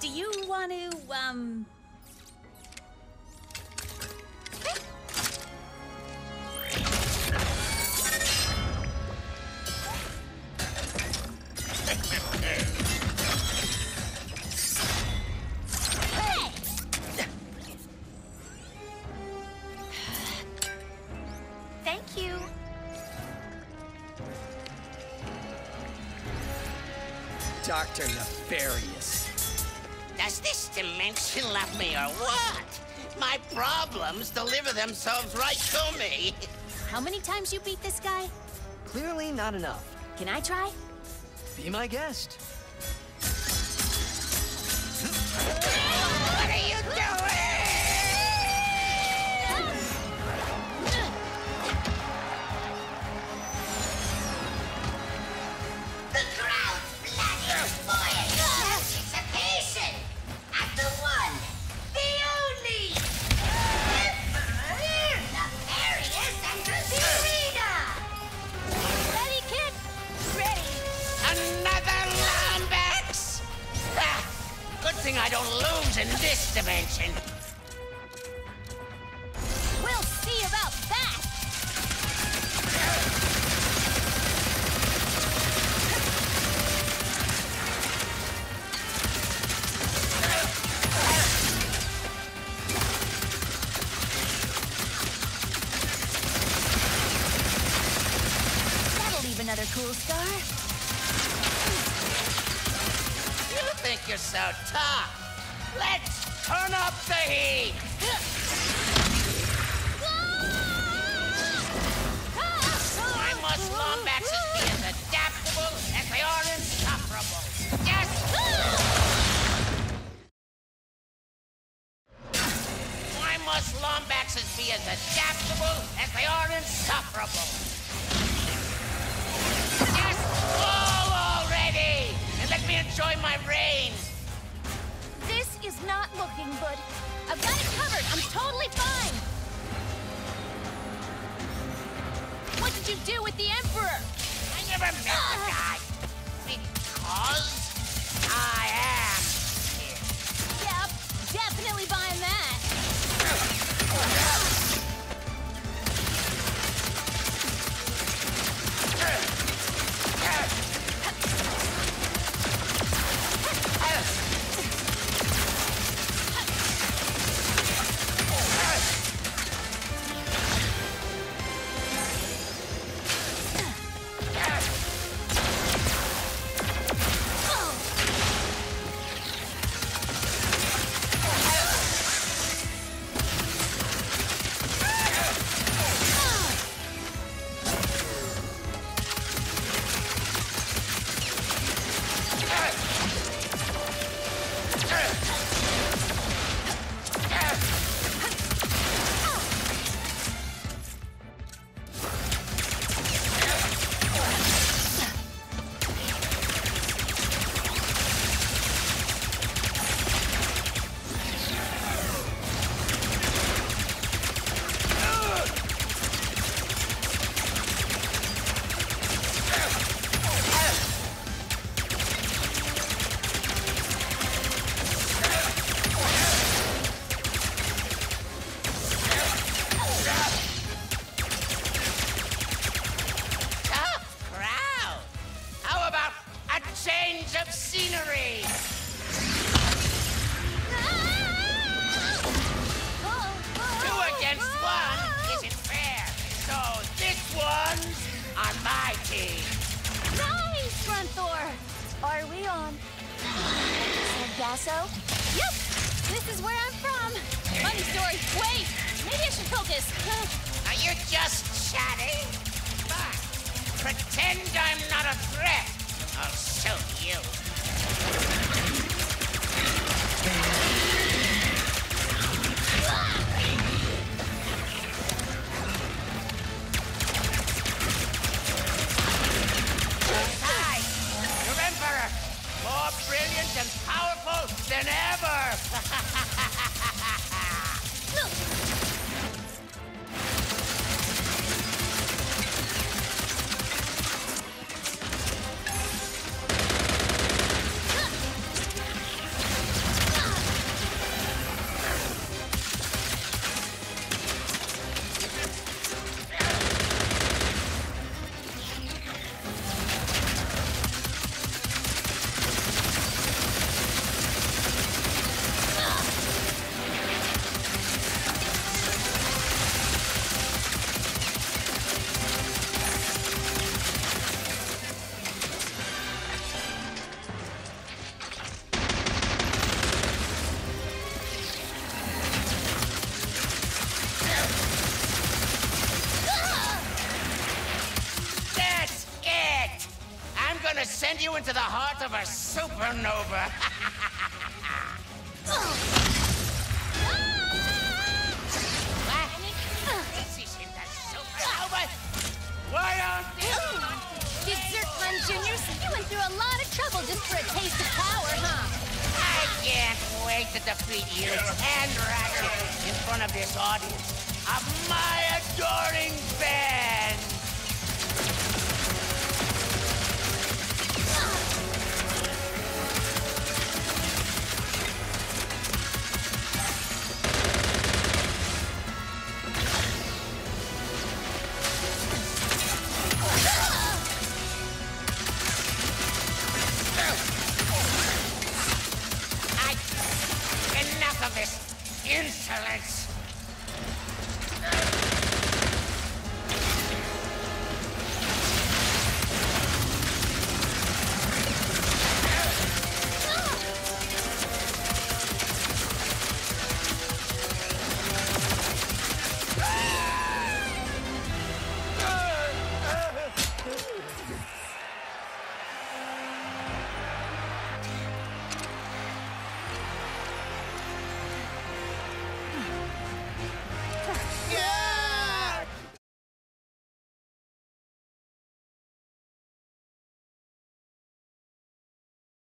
do you want to, um... Thank you. Dr. Nefarious. Does this dimension love me or what? My problems deliver themselves right to me. How many times you beat this guy? Clearly not enough. Can I try? Be my guest. In this dimension. We'll see about that! That'll leave another cool scar. You think you're so tough? Let's turn up the heat. Why must Lombaxes be as adaptable as they are insufferable? Yes! Why must Lombaxes be as adaptable as they are insufferable? Just fall already! And let me enjoy my reign! Is not looking good. I've got it covered. I'm totally fine. What did you do with the Emperor? I never met the ah. guy. Because Nice, Grunthor! Are we on? Sargasso? Yep! This is where I'm from! Funny story. Wait! Maybe I should focus. Now you're just chatting. But pretend I'm not a threat. I'll show you. Brilliant and powerful than ever. into the heart of a supernova. What? This isn't a supernova. Why aren't Big Zurkon Juniors, you went through a lot of trouble just for a taste of power, huh? I can't wait to defeat you and Ratchet in front of this audience of insolence!